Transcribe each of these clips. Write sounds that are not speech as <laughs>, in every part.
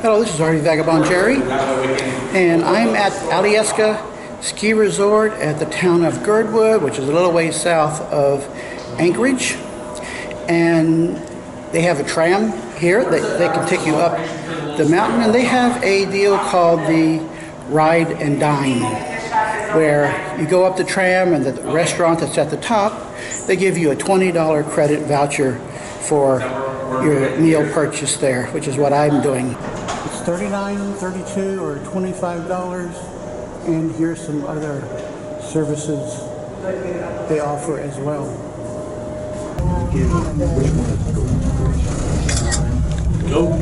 Hello, this is RV Vagabond Jerry, and I'm at Alyeska Ski Resort at the town of Girdwood, which is a little way south of Anchorage. And they have a tram here that they can take you up the mountain, and they have a deal called the Ride and Dine, where you go up the tram and the restaurant that's at the top, they give you a $20 credit voucher for your meal purchase there, which is what I'm doing. It's 39 32 or $25, and here's some other services they offer as well. Nope.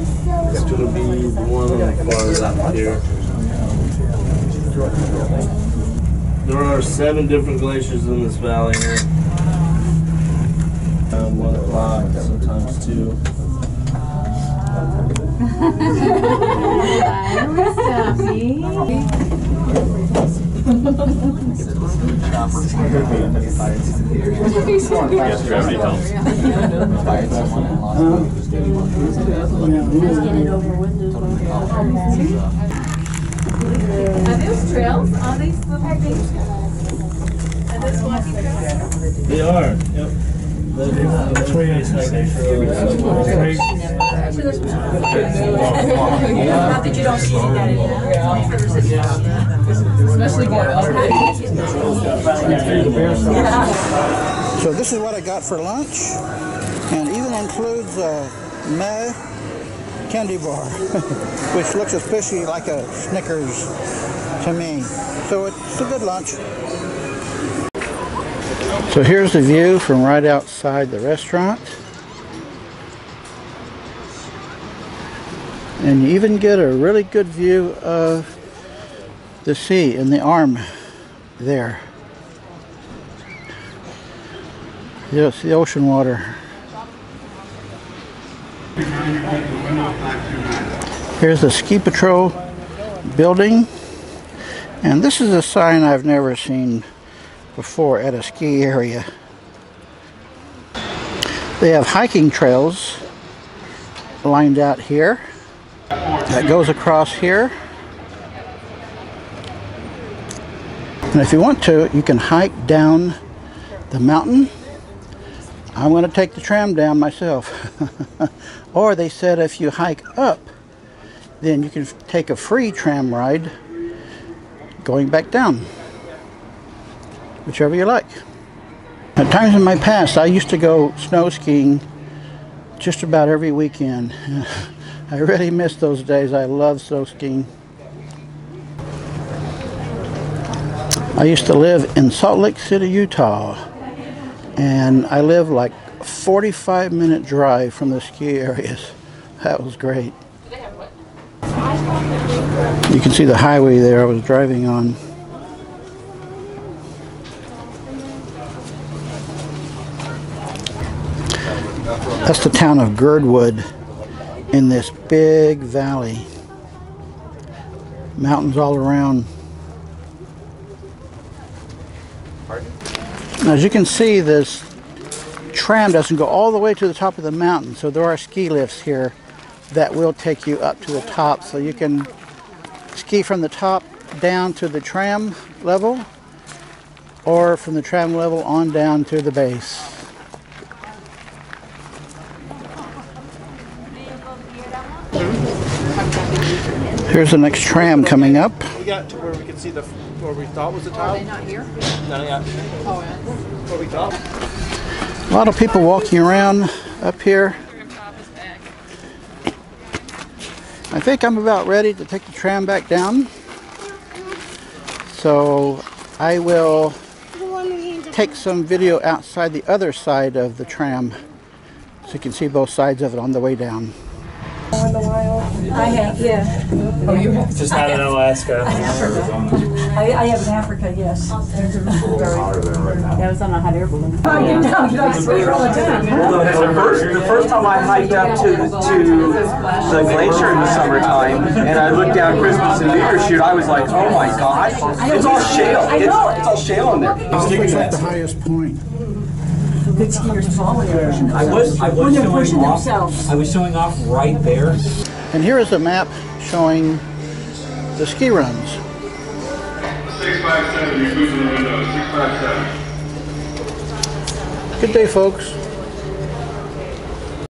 It's gonna be the one farther up here. There are seven different glaciers in this valley here. Um, one o'clock, sometimes two. <laughs> Are those trails on these little things? Are those walking trails? They are, yep. Is- Not that you don't see that. Especially going. So this is what I got for lunch, and even includes a meh candy bar, <laughs> which looks especially like a Snickers to me. So it's a good lunch. So here's the view from right outside the restaurant. And you even get a really good view of the sea in the arm there. Yes, the ocean water. Here's the ski patrol building. And this is a sign I've never seen before at a ski area. They have hiking trails lined out here that goes across here. And if you want to, you can hike down the mountain. I'm going to take the tram down myself. <laughs> or they said if you hike up, then you can take a free tram ride going back down. Whichever you like. At times in my past, I used to go snow skiing just about every weekend. <laughs> I really miss those days. I love snow skiing. I used to live in Salt Lake City, Utah, and I live like 45 minute drive from the ski areas. <laughs> That was great. You can see the highway there I was driving on. That's the town of Girdwood in this big valley. Mountains all around. As you can see, this tram doesn't go all the way to the top of the mountain, so there are ski lifts here that will take you up to the top. So you can ski from the top down to the tram level, or from the tram level on down to the base. Here's the next tram coming up. We got to where we could see the, where we thought was the top. Are they not here? No, yeah. Oh, yeah. Where we thought. A lot of people walking around up here. I think I'm about ready to take the tram back down. So I will take some video outside the other side of the tram so you can see both sides of it on the way down. I have, yeah. Oh, you have? Just out in Alaska. I, I have in Africa, yes. That was on a hot air balloon. Oh, you know, you like swear all the time. The first, the first time I hiked up to, to the glacier in the summertime, and I looked down Christmas and New Year's Chute, I was like, oh my gosh, it's all shale. I know. It's, it's all shale in there. What's at the highest point? Good skiers fall in there. I was, I was they're showing off, themselves. I was showing off right there. And here is a map showing the ski runs. 657, your food's in the window, 657. Good day, folks.